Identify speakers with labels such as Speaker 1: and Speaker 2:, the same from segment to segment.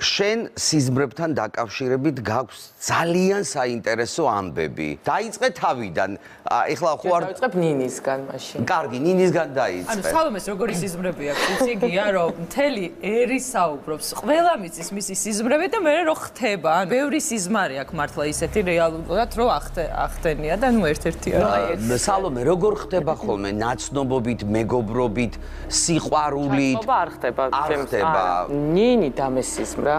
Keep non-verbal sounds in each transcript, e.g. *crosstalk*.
Speaker 1: შენ სიზმრებთან დაკავშირებით გაქვს ძალიან საინტერესო ამბები. დაიწყე თავიდან. ეხლა ხო არ
Speaker 2: დაიწყებ ნინისგან მაშინ.
Speaker 1: კარგი, ნინისგან დაიწყე.
Speaker 3: ანუ სალომეს როგორი სიზმრები აქვს? იცი გია რომ მთელი ერი საუბრობს. ყველა მიწის მისი სიზმრები და მე რო ხდება, ან ბევრი სიზმარი აქვს მართლა ისეთი რეალურად რო ახდენია და ნუ ერთ-ერთი
Speaker 1: არა. სალომე როგორ ხდება ხოლმე ნაცნობობით, მეგობრობით, სიყვარულით?
Speaker 2: ხობა არ ხდება, ხდება. ნინი დამესიზმრა,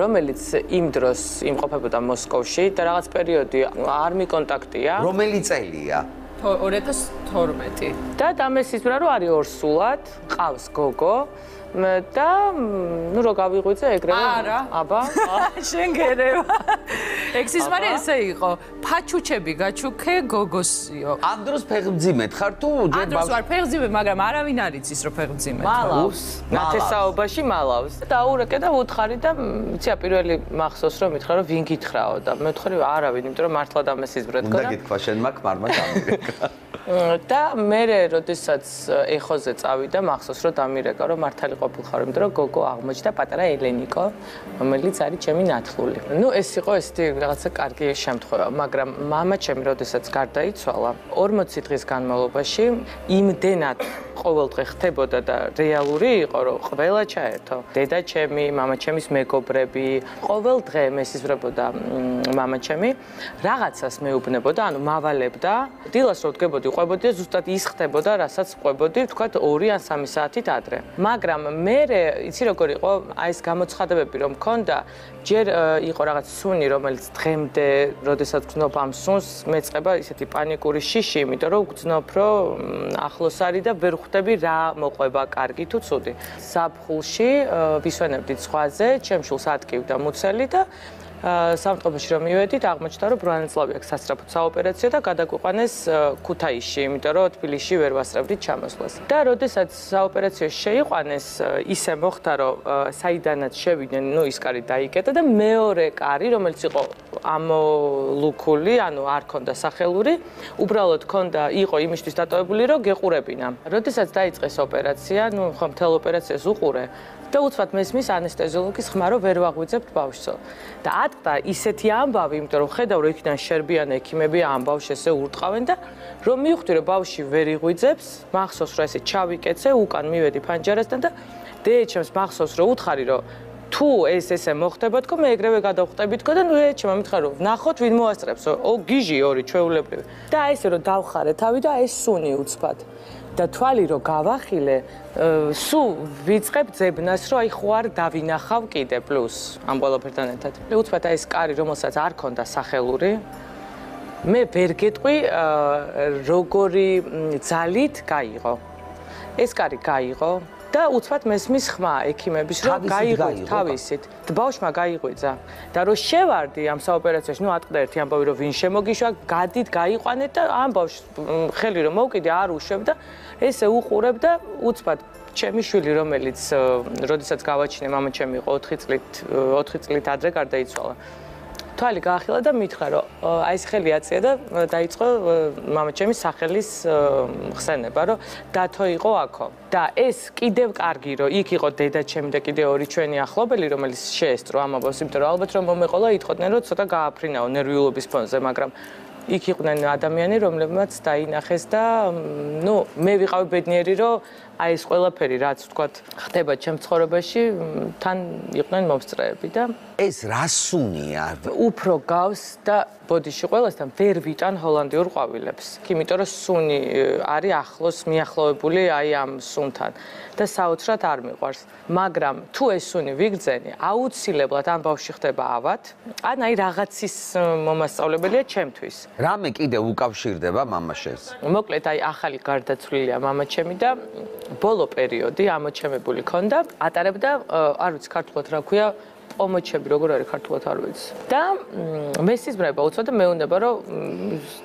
Speaker 2: რომელიც იმ დროს იმყოფებოდა მოსკოვში და რაღაც პერიოდი არ მიკონტაქტია.
Speaker 1: რომელი წელია?
Speaker 3: 2012.
Speaker 2: და დამესიზმრა რომ არის ორსულად, ყავს გოგო. და ნუ რო გავიღვიძე ეგრევე
Speaker 3: არა.
Speaker 2: აბა. *laughs*
Speaker 3: შენ გერევა ექსის მარი ესე იყო. ფაჩუჩები გაჩუქე გოგოსიო.
Speaker 1: ამ დროს ფეხმძიმეთ ხარ თუ
Speaker 3: ჯერ ბავშვი ამ დროს ვარ ფეხმძიმე მაგრამ არავინ არ იცის რომ ფეხმძიმეთ
Speaker 2: მალავს ნათესაობაში მალავს. და ურეკე და უთხარი და იცი პირველი მახსოვს რომ მითხრა რომ ვინ გითხრაო და მე ვთქვი არავინ იმიტომ რომ მართლა დამესიზბრეთ
Speaker 1: გქონდა უნდა გითქვა შენ მაგ მარმა დამირეკა *laughs*
Speaker 2: და მე როდესაც ეხოზე წავიდა მახსოვს რომ დამირეკა რომ მართალი ყოფილხარ იმიტომ რომ გოგო აღმოჩნდა პატარა ელენიკო რომელიც არის ჩემი ნათლული. ნუ ეს იყო ესეთი რაღაცა კარგი შემთხვევა, მაგრამ мама ჩემი როდესაც გარდაიცვალა 40 დღის განმავლობაში იმდენად ყოველდღე ხდებოდა და რეალური იყო რომ ყველა ჩაერთო. დედა ჩემი, мама ჩემის მეგობრები, ყოველდღე მესიზრებოდა мама ჩემი, რაღაცას მეუბნებოდა, ანუ მავალებდა. დილას რო დგებოდი, ყვებოდი და ზუსტად ის ხდებოდა, რასაც ყვებოდი, თქვა 2 ან 3 საათით ადრე. მაგრამ მე იცი როგორ იყო, აი ეს გამოცხადებები რომ მქონდა, ჯერ იყო რაღაც სუნი, რომელიც დღემდე, როდესაც გძნობ ამ სუნს, მეწება ისეთი პანიკური შიში, იმიტომ რომ გძნობ, რომ ახლოს არის და ვერ ხვდები რა მოყვება, კარგი თუ ცუდი. საფხულში ვისვენებდი ზღვაზე, ჩემშულს ატკივდა მუცელი და სამწყობოში რომ მივედით, აღმოჩნდა, რომ ბრალანსლავი აქვს სასწრაფოდ საოპერაციო და გადაგვიყვანეს ქუთაისში, იმიტომ რომ თბილისში ვერ ვასწრებდით ჩამოსვლას. და როდესაც საოპერაციო შეიყვანეს, ისე მოხდა, რომ საიდანაც შევიდნენ, ნუ ის კარი დაიკეტა და მეორე კარი, რომელიც იყო ამოლუქული, ანუ არ ქონდა სახელური, უბრალოდ ქონდა იყო იმისთვის დატოვებული, რომ გეყურებინა. როდესაც დაიწყეს ოპერაცია, ნუ ხო მთელ ოპერაციას უყურე და უცბად მესმის ანესთეზიოლოგის ხმა, რომ ვერ ვაღვიძებთ ბავშვს. და 10 ატყდა ისეთი ამბავი, იმიტომ რომ ხედავ რომ იქიდან შერბიან ექიმები ამბავს ესე ურტყავენ და რომ მივხვდი რომ ბავშვი ვერ იღვიძებს, მახსოვს რომ ესე ჩავიკეცე, უკან მივედი ფანჯარასთან და დეეჩემს მახსოვს რომ უთხარი რომ თუ ეს ესე მოხდება თქო მე ეგრევე გადავხტები თქო და ნუ ეჩემ მითხარ რომ ნახოთ ვინ მოასწრებს ო გიჟი ორი ჩვეულებრივი. და ესე რომ დავხარე თავი და ეს სუნი უცბად და თვალი რო გავახილე, სუ ვიწყებ ძებნას, რომ აი ხო არ დავინახავ კიდე პლუს ამ ყველაფერთან ერთად. მე უცბად აი ეს კარი, რომელსაც არ ქონდა სახელური, მე ვერ გეტყვი როგორი ძალით გაიღო. ეს კარი გაიღო, და უცბად მესმის ხმა ექიმების რომ გაიღვიძა თავისით. ბავშვმა გაიღვიძა და რომ შევარდი ამ საოპერაციაში, ნუ ატყდა ერთი ამბავი რომ ვინ შემოგიშვა, გადით გაიყვანეთ და ამ ბავშვს ხელი რომ მოვკიდე არ უშვებ და ესე უყურებ და უცბად ჩემი შვილი რომელიც როდესაც გავაჩინე მამა ჩემი იყო 4 წლით 4 წლით ადრე გარდაიცვალა. თვალი გაახილა და მითხრა რომ აი ეს ხელი აწია და დაიწყო მამაჩემის სახელის ხსენება რომ დათო იყო აქო. და ეს კიდევ კარგი რომ იქ იყო დედაჩემი და კიდე ორი ჩვენი ახლობელი რომელიც შეესწრო ამბავს იმიტომ რომ ალბათ რომ მომეყოლა იტყოდნენ რომ ცოტა გააფრინაო ნერვიულობის ფონზე მაგრამ იქ იყვნენ ადამიანები რომლებმაც დაინახეს და ნუ მე ვიყავი ბედნიერი რომ აი ეს ყველაფერი რაც ვთქვათ ხდება ჩემ ცხოვრებაში თან იყვნენ მომსწრეები და
Speaker 1: ეს რა სუნია
Speaker 2: უფრო გავს და ბოდიში ყველასთან ვერ ვიტან ჰოლანდიურ ყვავილებს. იმიტომ რომ სუნი არის ახლოს მიახლოებული აი ამ სუნთან და საოცრად არ მიყვარს. მაგრამ თუ ეს სუნი ვიგრძენი აუცილებლად ამ ბავში ხდება ავად. ან აი რაღაცის მომასწავლებელია ჩემთვის
Speaker 1: რამე კიდე უკავშირდება მამაშენს
Speaker 2: მოკლედ აი ახალი გარდაცვლილია მამა ჩემი და ბოლო პერიოდი ამოჩემებული ქონდა, ატარებდა, არ ვიცი ქართულად რა ქვია, პომოჩები, როგორ არის ქართულად არ ვიცი. და მესიზმრება უცბად და მეუნდება, რომ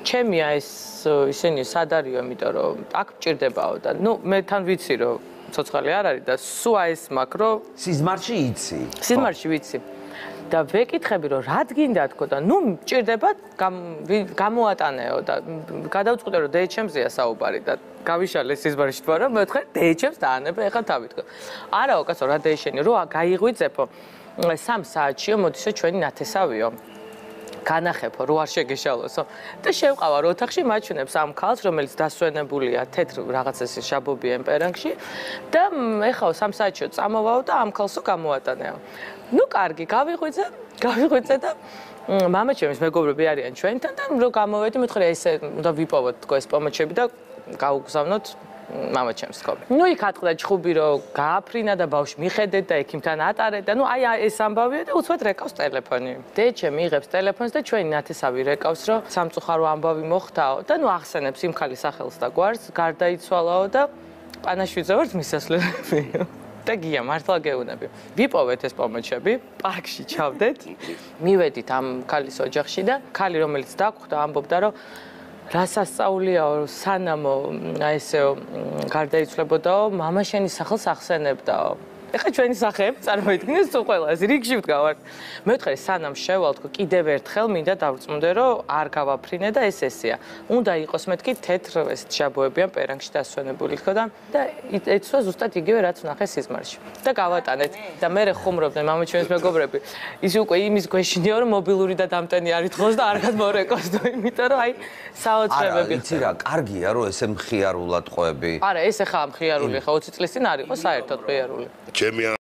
Speaker 2: ჩემია ეს ისინი სად არისო, იმიტომ რომ აქ მჭirdებაო და ნუ მე თან ვიცი, რომ ცოცხალი არ არის და სუა ეს მაკრო
Speaker 1: სიზმარში იცი.
Speaker 2: სიზმარში ვიცი. და ვეკითხები რომ რად გინდა თქო და ნუ მჭirdება გამოატანეო და გადავწყვიტე რომ დეჩემზეა საუბარი და გავიშალე სიზბარში თქვა რომ მე ვთქვა დეჩემს დაანებე ახლა თავი თქო არაო კაცო რა დეშენი რო გაიღვიძებო სამ საათშიო მოდისო ჩვენი ნათესავიო. განახებო, რო არ შეგეშალოსო და შევყავარ ოთახში მაჩვენებს ამ ქალს, რომელიც დასვენებულია თეთრ რაღაც ეს შაბობი ემპერანგში და ეხლა სამსაჩო წამოვაო და ამ ქალსო გამოატანეო. ну კარგი, გავიღვიძე, გავიღვიძე და მამაჩემის მეგობრები არიან ჩვენთან და რო გამოვედი მეთხრე ესე უნდა ვიპოვოთ თქო ეს პომაჩები და გავუგზავნოთ მამა ჩემს ხობი. ნუ იქ ატყდა ჩხუბი რომ გააფრინა და ბავშვი მიხედეთ და ექიმთან ატარე და ნუ აი ეს ამბავია და უცბად რეკავს ტელეფონი. დეჩე მიიღებს ტელეფონს და ჩვენი ნათესავი რეკავს რომ სამწუხარო ამბავი მოხდაო და ნუ ახსენებს იმ ქალის სახელს და გვარს გარდაიცვალაო და პანაშვიძე ვარ მისასვლელი. და გია მართლა გეუნები. ვიპოვეთ ეს პომოჩები, პარკში ჩავდეთ. მივედით ამ ქალის ოჯახში და ქალი რომელიც დაგხვდა ამბობდა რომ რა სასწაულიაო, სანამო, აი ესეო, გარდაიცვლებოდაო, მამა შენი სახელს ახსენებდაო. ეხა ჩვენი სახეები წარმოიდგინეთ თუ ყველას რიგში ვდგავართ. მე ვთხარი სანამ შევალ თქო კიდევ ერთხელ მინდა დავრწმუნდე რომ არ გავაფრინე და ეს ესეა. უნდა იყოს მეთქი თეთრ ეს შაბოებიან პერანგში დასვენებული თქო და და ეცვა ზუსტად იგივე რაც ნახე სიზმარში. და გავატანეთ და მე ხუმრობდნენ მამაჩვენის მეგობრები. ის უკვე იმის გვეშინია რომ მობილური და დამტენი არ ითხოვს და არ გადმორეკოს თუ იმიტომ რომ აი საოცრებები.
Speaker 1: არა, იცი რა, კარგია რომ ესე მხიარულად ყვები.
Speaker 2: არა, ეს ეხა მხიარული ხა 20 წლის წინ არ იყო საერთოდ მხიარული.
Speaker 4: ჩემი